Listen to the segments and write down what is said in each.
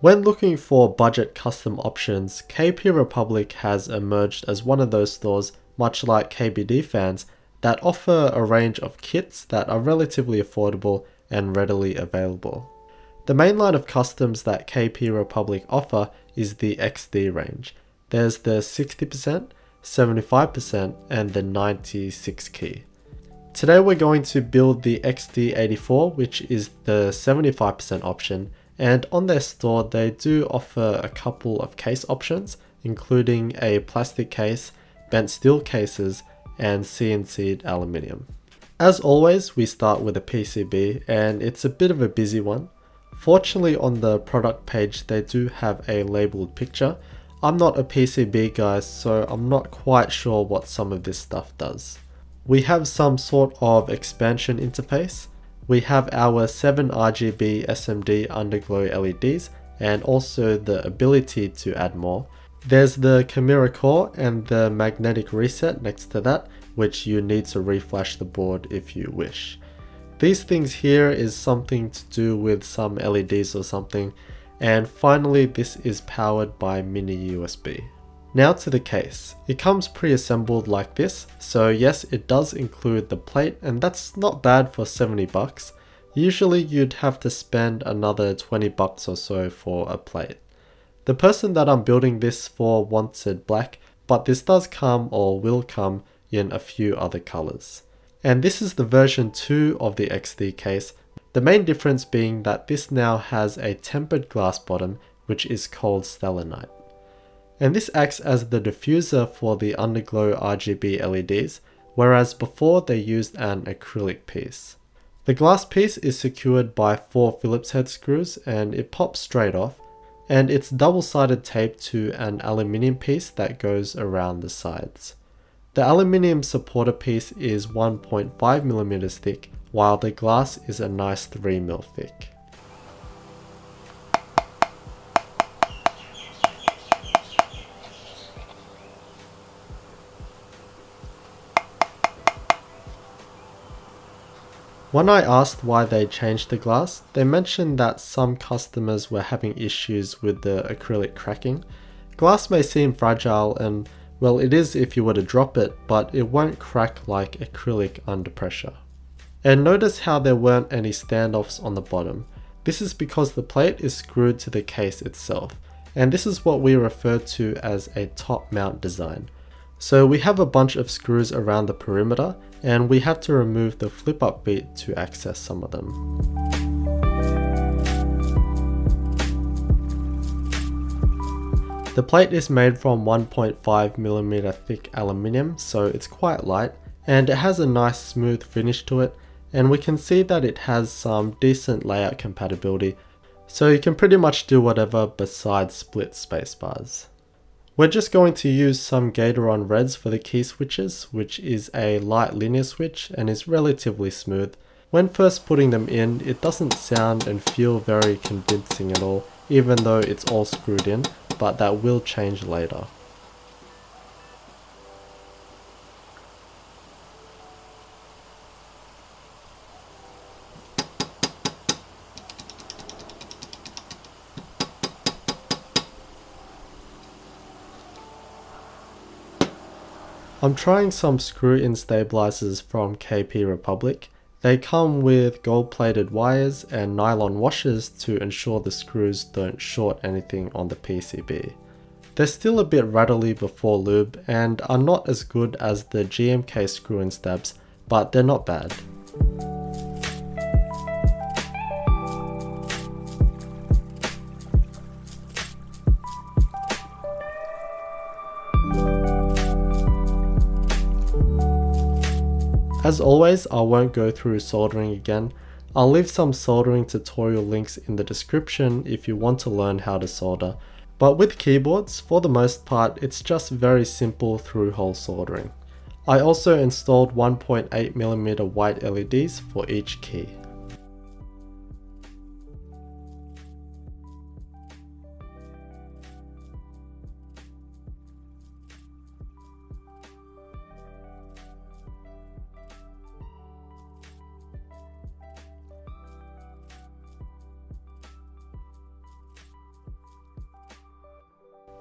When looking for budget custom options, KP Republic has emerged as one of those stores, much like KBDfans, that offer a range of kits that are relatively affordable and readily available. The main line of customs that KP Republic offer is the XD range. There's the 60%, 75% and the 96 key. Today we're going to build the XD84 which is the 75% option and on their store they do offer a couple of case options including a plastic case, bent steel cases and CNC'd aluminium. As always we start with a PCB and it's a bit of a busy one. Fortunately on the product page they do have a labeled picture. I'm not a PCB guy so I'm not quite sure what some of this stuff does. We have some sort of expansion interface. We have our 7 RGB SMD underglow LEDs and also the ability to add more. There's the Kimera core and the magnetic reset next to that which you need to reflash the board if you wish. These things here is something to do with some LEDs or something. And finally, this is powered by mini USB. Now to the case. It comes pre-assembled like this, so yes it does include the plate and that's not bad for 70 bucks. Usually you'd have to spend another 20 bucks or so for a plate. The person that I'm building this for wanted black, but this does come or will come in a few other colors. And this is the version 2 of the XD case, the main difference being that this now has a tempered glass bottom which is called Stellanite. And this acts as the diffuser for the underglow RGB LEDs, whereas before they used an acrylic piece. The glass piece is secured by four Phillips head screws and it pops straight off, and it's double-sided taped to an aluminium piece that goes around the sides. The aluminium supporter piece is 1.5mm thick, while the glass is a nice 3mm thick. When I asked why they changed the glass, they mentioned that some customers were having issues with the acrylic cracking. Glass may seem fragile and well, it is if you were to drop it, but it won't crack like acrylic under pressure. And notice how there weren't any standoffs on the bottom. This is because the plate is screwed to the case itself, and this is what we refer to as a top mount design. So we have a bunch of screws around the perimeter, and we have to remove the flip up bit to access some of them. The plate is made from 1.5mm thick aluminium so it's quite light and it has a nice smooth finish to it and we can see that it has some decent layout compatibility so you can pretty much do whatever besides split spacebars. We're just going to use some Gateron Reds for the key switches which is a light linear switch and is relatively smooth. When first putting them in it doesn't sound and feel very convincing at all even though it's all screwed in but that will change later. I'm trying some screw-in stabilizers from KP Republic they come with gold plated wires and nylon washers to ensure the screws don't short anything on the PCB. They're still a bit rattly before lube and are not as good as the GMK screw-in stabs, but they're not bad. As always, I won't go through soldering again. I'll leave some soldering tutorial links in the description if you want to learn how to solder. But with keyboards, for the most part, it's just very simple through-hole soldering. I also installed 1.8mm white LEDs for each key.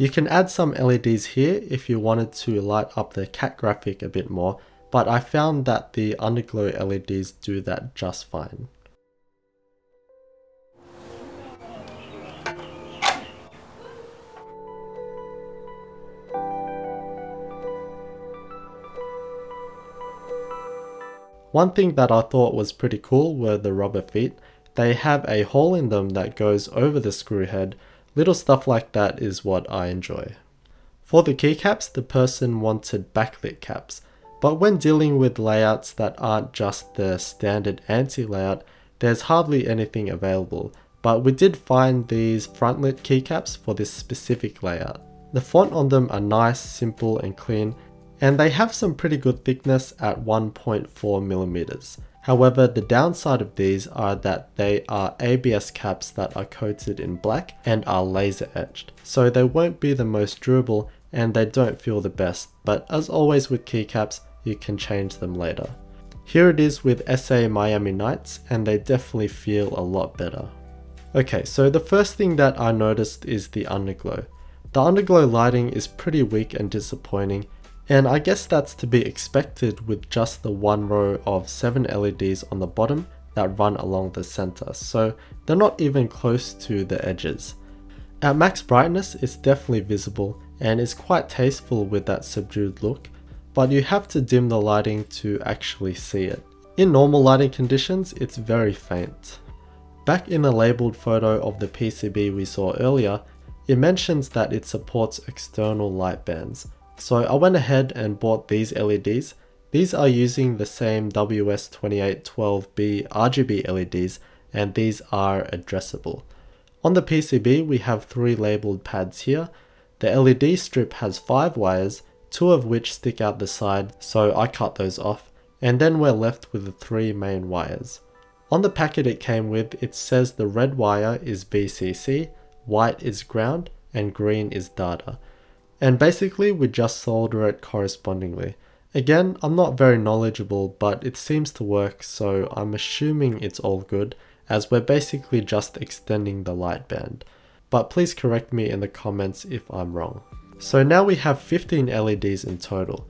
You can add some LEDs here if you wanted to light up the cat graphic a bit more, but I found that the underglow LEDs do that just fine. One thing that I thought was pretty cool were the rubber feet. They have a hole in them that goes over the screw head. Little stuff like that is what I enjoy. For the keycaps, the person wanted backlit caps, but when dealing with layouts that aren't just the standard ANSI layout, there's hardly anything available, but we did find these frontlit keycaps for this specific layout. The font on them are nice, simple and clean, and they have some pretty good thickness at 1.4 millimeters. However, the downside of these are that they are ABS caps that are coated in black and are laser etched, so they won't be the most durable and they don't feel the best, but as always with keycaps, you can change them later. Here it is with SA Miami Nights and they definitely feel a lot better. Okay, so the first thing that I noticed is the underglow. The underglow lighting is pretty weak and disappointing and I guess that's to be expected with just the one row of 7 LEDs on the bottom that run along the center, so they're not even close to the edges. At max brightness it's definitely visible and is quite tasteful with that subdued look, but you have to dim the lighting to actually see it. In normal lighting conditions it's very faint. Back in the labeled photo of the PCB we saw earlier, it mentions that it supports external light bands, so I went ahead and bought these LEDs. These are using the same WS2812B RGB LEDs and these are addressable. On the PCB we have three labeled pads here. The LED strip has 5 wires, two of which stick out the side so I cut those off and then we're left with the three main wires. On the packet it came with it says the red wire is VCC, white is ground and green is data. And basically we just solder it correspondingly. Again, I'm not very knowledgeable, but it seems to work, so I'm assuming it's all good, as we're basically just extending the light band. But please correct me in the comments if I'm wrong. So now we have 15 LEDs in total.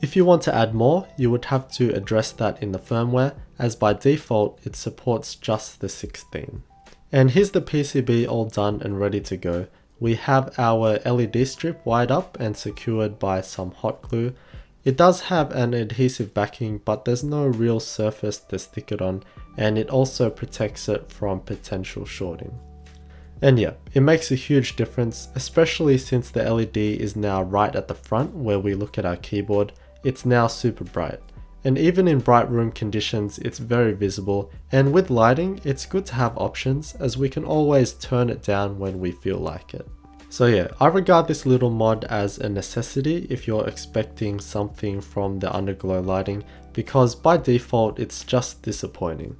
If you want to add more, you would have to address that in the firmware, as by default it supports just the 16. And here's the PCB all done and ready to go. We have our LED strip wired up and secured by some hot glue. It does have an adhesive backing but there's no real surface to stick it on and it also protects it from potential shorting. And yeah, it makes a huge difference, especially since the LED is now right at the front where we look at our keyboard, it's now super bright. And even in bright room conditions, it's very visible, and with lighting, it's good to have options as we can always turn it down when we feel like it. So yeah, I regard this little mod as a necessity if you're expecting something from the underglow lighting because by default it's just disappointing.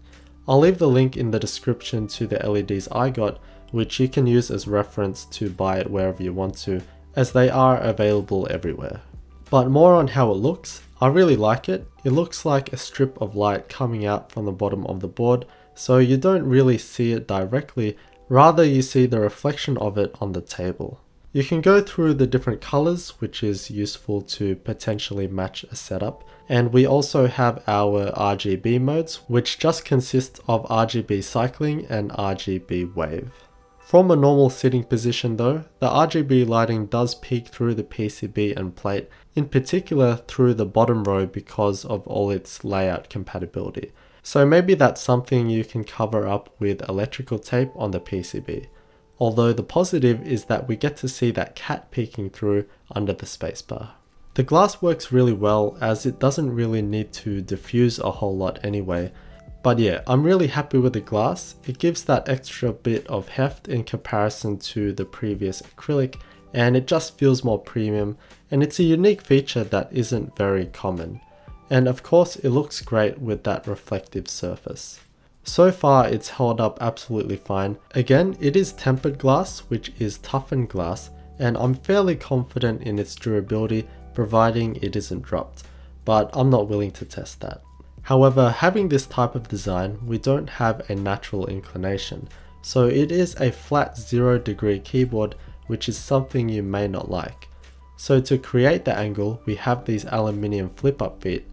I'll leave the link in the description to the LEDs I got which you can use as reference to buy it wherever you want to as they are available everywhere. But more on how it looks, I really like it. It looks like a strip of light coming out from the bottom of the board, so you don't really see it directly, rather you see the reflection of it on the table. You can go through the different colors, which is useful to potentially match a setup. And we also have our RGB modes, which just consist of RGB cycling and RGB wave. From a normal sitting position though, the RGB lighting does peek through the PCB and plate, in particular through the bottom row because of all its layout compatibility. So maybe that's something you can cover up with electrical tape on the PCB. Although the positive is that we get to see that cat peeking through under the spacebar. The glass works really well as it doesn't really need to diffuse a whole lot anyway, but yeah, I'm really happy with the glass. It gives that extra bit of heft in comparison to the previous acrylic and it just feels more premium and it's a unique feature that isn't very common. And of course it looks great with that reflective surface. So far it's held up absolutely fine. Again, it is tempered glass which is toughened glass and I'm fairly confident in its durability providing it isn't dropped, but I'm not willing to test that. However, having this type of design, we don't have a natural inclination, so it is a flat 0 degree keyboard which is something you may not like. So to create the angle, we have these aluminium flip-up feet.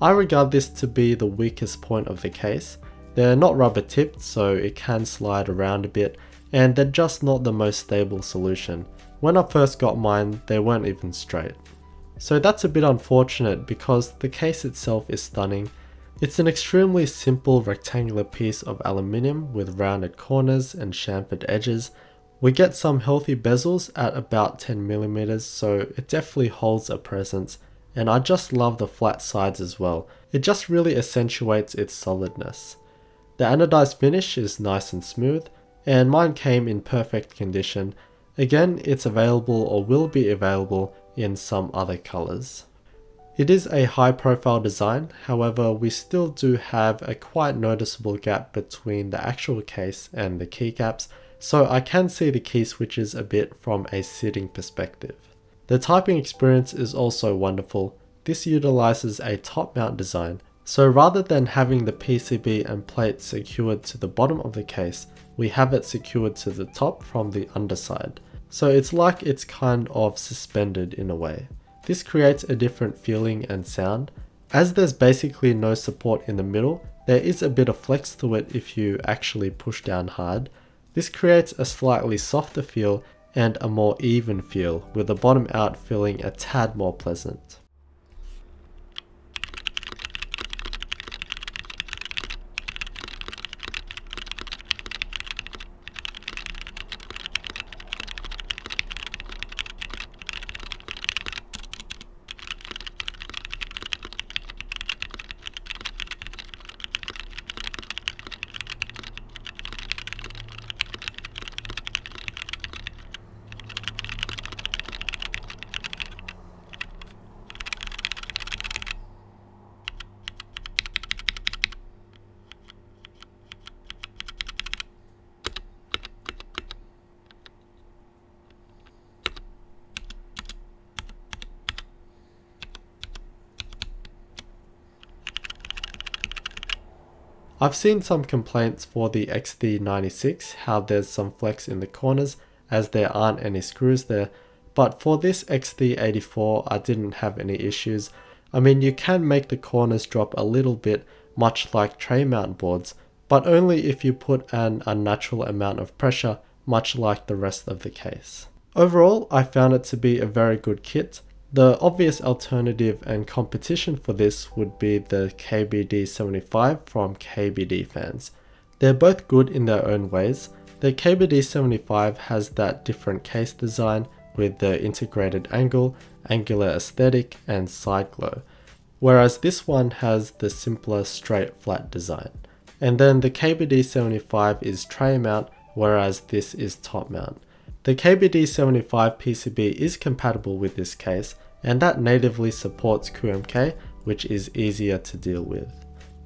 I regard this to be the weakest point of the case. They're not rubber tipped, so it can slide around a bit, and they're just not the most stable solution. When I first got mine, they weren't even straight. So that's a bit unfortunate because the case itself is stunning. It's an extremely simple rectangular piece of aluminium with rounded corners and chamfered edges, we get some healthy bezels at about 10mm so it definitely holds a presence and I just love the flat sides as well. It just really accentuates its solidness. The anodized finish is nice and smooth and mine came in perfect condition. Again, it's available or will be available in some other colors. It is a high profile design, however we still do have a quite noticeable gap between the actual case and the keycaps so I can see the key switches a bit from a sitting perspective. The typing experience is also wonderful. This utilizes a top mount design, so rather than having the PCB and plate secured to the bottom of the case, we have it secured to the top from the underside. So it's like it's kind of suspended in a way. This creates a different feeling and sound. As there's basically no support in the middle, there is a bit of flex to it if you actually push down hard, this creates a slightly softer feel and a more even feel, with the bottom out feeling a tad more pleasant. I've seen some complaints for the XD96 how there's some flex in the corners as there aren't any screws there, but for this XD84 I didn't have any issues. I mean you can make the corners drop a little bit much like tray mount boards, but only if you put an unnatural amount of pressure much like the rest of the case. Overall, I found it to be a very good kit. The obvious alternative and competition for this would be the KBD75 from KBDfans. They're both good in their own ways. The KBD75 has that different case design with the integrated angle, angular aesthetic and side glow, whereas this one has the simpler straight flat design. And then the KBD75 is tray mount, whereas this is top mount. The KBD75 PCB is compatible with this case, and that natively supports QMK, which is easier to deal with.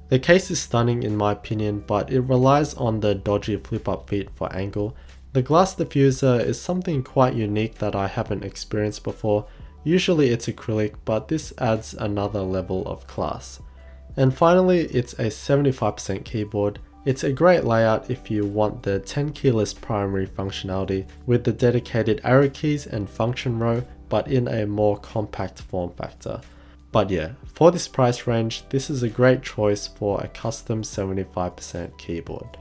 The case is stunning in my opinion, but it relies on the dodgy flip-up feet for angle. The glass diffuser is something quite unique that I haven't experienced before. Usually it's acrylic, but this adds another level of class. And finally, it's a 75% keyboard, it's a great layout if you want the 10 keyless primary functionality with the dedicated arrow keys and function row but in a more compact form factor. But yeah, for this price range, this is a great choice for a custom 75% keyboard.